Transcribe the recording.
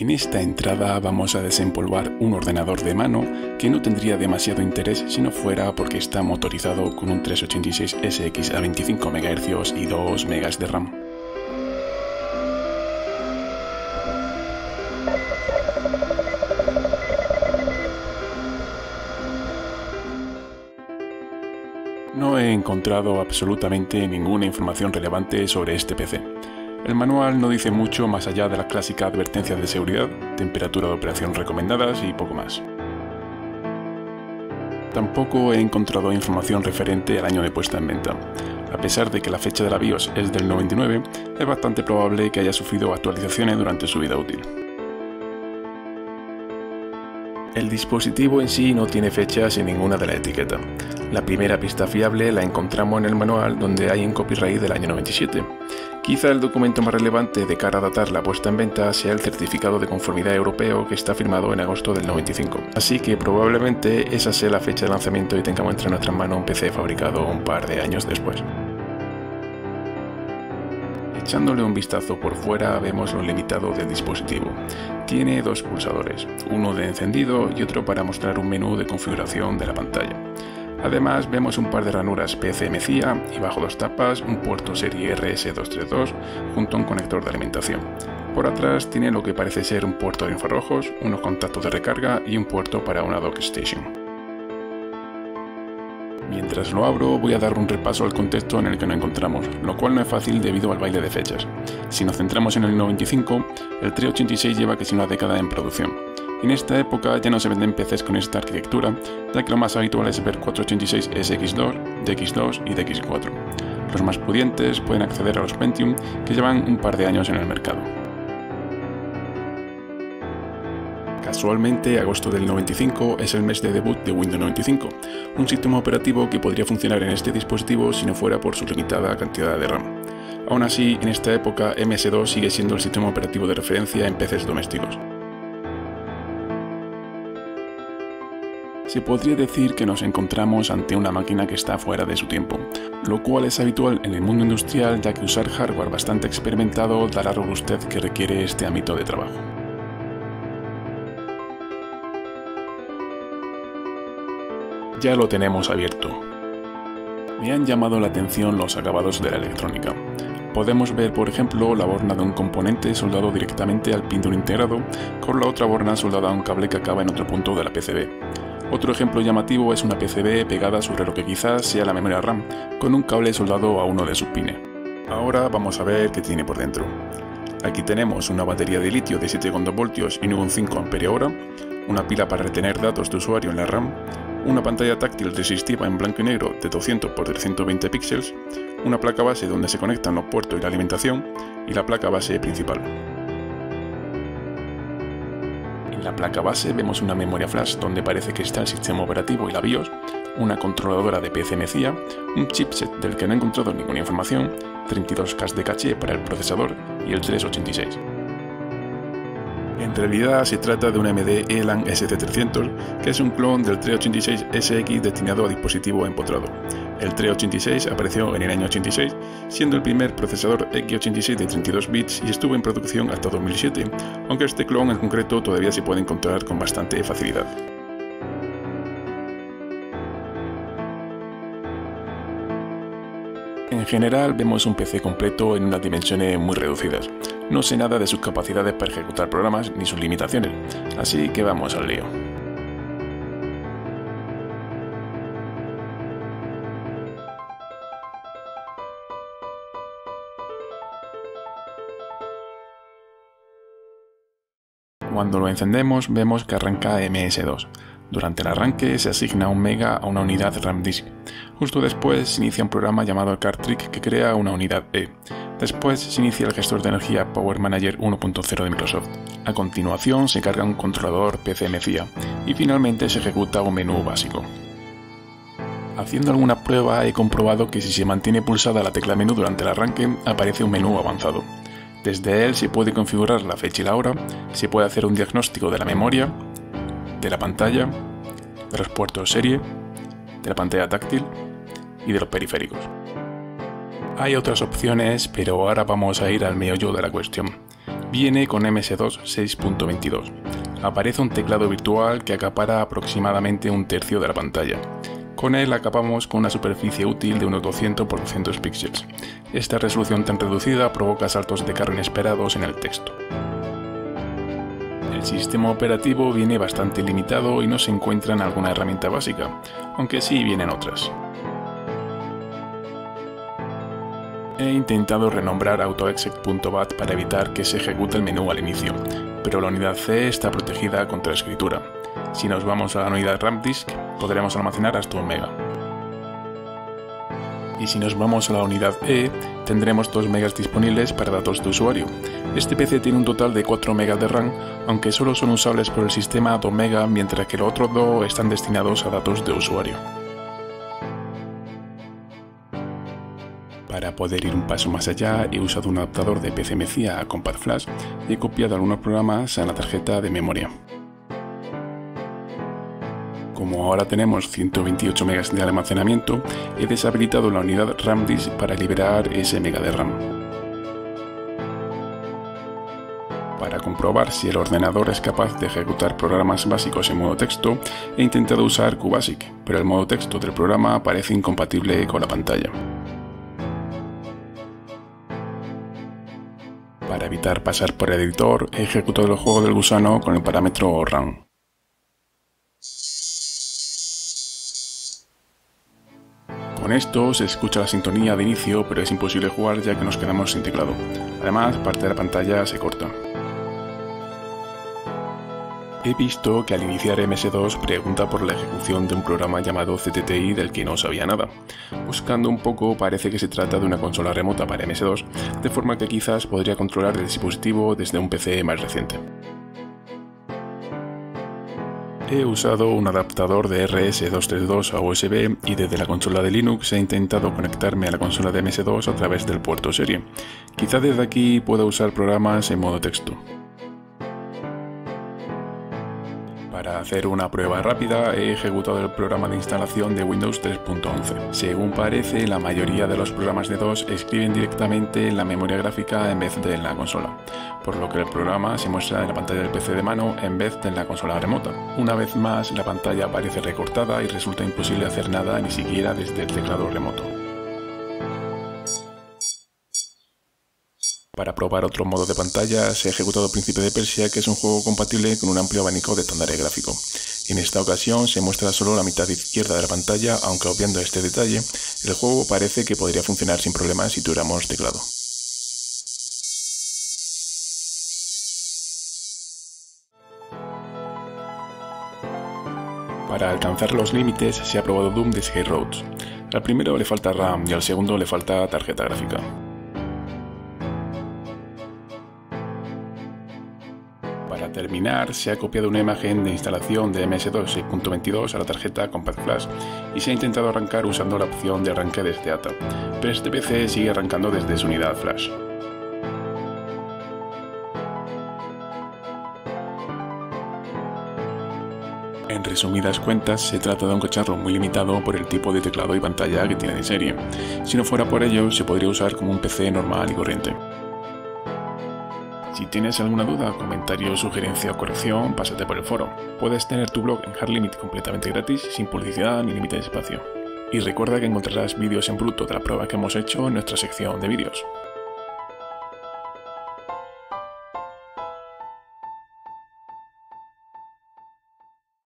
En esta entrada vamos a desempolvar un ordenador de mano que no tendría demasiado interés si no fuera porque está motorizado con un 386SX a 25 MHz y 2 MB de RAM. No he encontrado absolutamente ninguna información relevante sobre este PC. El manual no dice mucho más allá de la clásica advertencia de seguridad, temperatura de operación recomendadas y poco más. Tampoco he encontrado información referente al año de puesta en venta. A pesar de que la fecha de la BIOS es del 99, es bastante probable que haya sufrido actualizaciones durante su vida útil. El dispositivo en sí no tiene fechas en ninguna de la etiqueta. La primera pista fiable la encontramos en el manual donde hay un copyright del año 97. Quizá el documento más relevante de cara a datar la puesta en venta sea el certificado de conformidad europeo que está firmado en agosto del 95. Así que probablemente esa sea la fecha de lanzamiento y tengamos entre nuestras manos un PC fabricado un par de años después. Echándole un vistazo por fuera vemos lo limitado del dispositivo. Tiene dos pulsadores, uno de encendido y otro para mostrar un menú de configuración de la pantalla. Además vemos un par de ranuras PCM-CIA y bajo dos tapas un puerto serie RS232 junto a un conector de alimentación. Por atrás tiene lo que parece ser un puerto de infrarrojos, unos contactos de recarga y un puerto para una dock station. Mientras lo abro voy a dar un repaso al contexto en el que nos encontramos, lo cual no es fácil debido al baile de fechas. Si nos centramos en el 95, el 386 lleva casi una década en producción. En esta época ya no se venden PCs con esta arquitectura, ya que lo más habitual es ver 486 SX2, DX2 y DX4. Los más pudientes pueden acceder a los Pentium, que llevan un par de años en el mercado. Casualmente, agosto del 95 es el mes de debut de Windows 95, un sistema operativo que podría funcionar en este dispositivo si no fuera por su limitada cantidad de RAM. Aún así, en esta época MS2 sigue siendo el sistema operativo de referencia en PCs domésticos. Se podría decir que nos encontramos ante una máquina que está fuera de su tiempo, lo cual es habitual en el mundo industrial ya que usar hardware bastante experimentado da la robustez que requiere este ámbito de trabajo. Ya lo tenemos abierto. Me han llamado la atención los acabados de la electrónica. Podemos ver, por ejemplo, la borna de un componente soldado directamente al pin de un integrado, con la otra borna soldada a un cable que acaba en otro punto de la PCB. Otro ejemplo llamativo es una PCB pegada sobre lo que quizás sea la memoria RAM, con un cable soldado a uno de sus pines. Ahora vamos a ver qué tiene por dentro. Aquí tenemos una batería de litio de 7,2 voltios y 9,5 Ah, una pila para retener datos de usuario en la RAM, una pantalla táctil resistiva en blanco y negro de 200 x 320 píxeles, una placa base donde se conectan los puertos y la alimentación y la placa base principal. En la placa base vemos una memoria flash donde parece que está el sistema operativo y la BIOS, una controladora de PCM-CIA, un chipset del que no he encontrado ninguna información, 32K de caché para el procesador y el 386. En realidad se trata de un AMD Elan ST300, que es un clon del 386SX destinado a dispositivo empotrado. El 386 apareció en el año 86, siendo el primer procesador x86 de 32 bits y estuvo en producción hasta 2007, aunque este clon en concreto todavía se puede encontrar con bastante facilidad. En general vemos un PC completo en unas dimensiones muy reducidas. No sé nada de sus capacidades para ejecutar programas ni sus limitaciones, así que vamos al lío. Cuando lo encendemos vemos que arranca MS2. Durante el arranque se asigna un mega a una unidad RAM disk. Justo después se inicia un programa llamado Cartridge que crea una unidad E. Después se inicia el gestor de energía Power Manager 1.0 de Microsoft. A continuación se carga un controlador PCM-CIA y finalmente se ejecuta un menú básico. Haciendo alguna prueba he comprobado que si se mantiene pulsada la tecla menú durante el arranque aparece un menú avanzado. Desde él se puede configurar la fecha y la hora, se puede hacer un diagnóstico de la memoria, de la pantalla, de los puertos serie, de la pantalla táctil y de los periféricos. Hay otras opciones, pero ahora vamos a ir al meollo de la cuestión. Viene con MS2 6.22. Aparece un teclado virtual que acapara aproximadamente un tercio de la pantalla. Con él acabamos con una superficie útil de unos 200 x 200 píxeles. Esta resolución tan reducida provoca saltos de carga inesperados en el texto. El sistema operativo viene bastante limitado y no se encuentra en alguna herramienta básica, aunque sí vienen otras. He intentado renombrar autoexec.bat para evitar que se ejecute el menú al inicio, pero la unidad C está protegida contra escritura. Si nos vamos a la unidad RAM Disk, podremos almacenar hasta un mega y si nos vamos a la unidad E, tendremos 2 megas disponibles para datos de usuario. Este PC tiene un total de 4 megas de RAM, aunque solo son usables por el sistema 2 mega, mientras que los otros dos están destinados a datos de usuario. Para poder ir un paso más allá, he usado un adaptador de PCMCIA a Compact Flash y he copiado algunos programas a la tarjeta de memoria. Como ahora tenemos 128 MB de almacenamiento, he deshabilitado la unidad RAM disk para liberar ese mega de RAM. Para comprobar si el ordenador es capaz de ejecutar programas básicos en modo texto, he intentado usar QBasic, pero el modo texto del programa parece incompatible con la pantalla. Para evitar pasar por el editor, he ejecutado el juego del gusano con el parámetro RAM. Con esto se escucha la sintonía de inicio, pero es imposible jugar ya que nos quedamos sin teclado. Además, parte de la pantalla se corta. He visto que al iniciar MS2 pregunta por la ejecución de un programa llamado CTTI del que no sabía nada. Buscando un poco parece que se trata de una consola remota para MS2, de forma que quizás podría controlar el dispositivo desde un PC más reciente. He usado un adaptador de RS232 a USB y desde la consola de Linux he intentado conectarme a la consola de MS2 a través del puerto serie. Quizá desde aquí pueda usar programas en modo texto. Para hacer una prueba rápida he ejecutado el programa de instalación de Windows 3.11. Según parece, la mayoría de los programas de DOS escriben directamente en la memoria gráfica en vez de en la consola, por lo que el programa se muestra en la pantalla del PC de mano en vez de en la consola remota. Una vez más, la pantalla aparece recortada y resulta imposible hacer nada ni siquiera desde el teclado remoto. Para probar otro modo de pantalla, se ha ejecutado Príncipe de Persia, que es un juego compatible con un amplio abanico de estándares gráficos. En esta ocasión se muestra solo la mitad izquierda de la pantalla, aunque obviando este detalle, el juego parece que podría funcionar sin problemas si tuviéramos teclado. Para alcanzar los límites se ha probado Doom de Sky Roads. Al primero le falta RAM y al segundo le falta tarjeta gráfica. Para terminar, se ha copiado una imagen de instalación de MS2 6.22 a la tarjeta Compact Flash y se ha intentado arrancar usando la opción de arranque desde ATA, pero este PC sigue arrancando desde su unidad Flash. En resumidas cuentas, se trata de un cacharro muy limitado por el tipo de teclado y pantalla que tiene de serie. Si no fuera por ello, se podría usar como un PC normal y corriente. Si tienes alguna duda, comentario, sugerencia o corrección, pásate por el foro. Puedes tener tu blog en Hardlimit completamente gratis, sin publicidad ni límite de espacio. Y recuerda que encontrarás vídeos en bruto de la prueba que hemos hecho en nuestra sección de vídeos.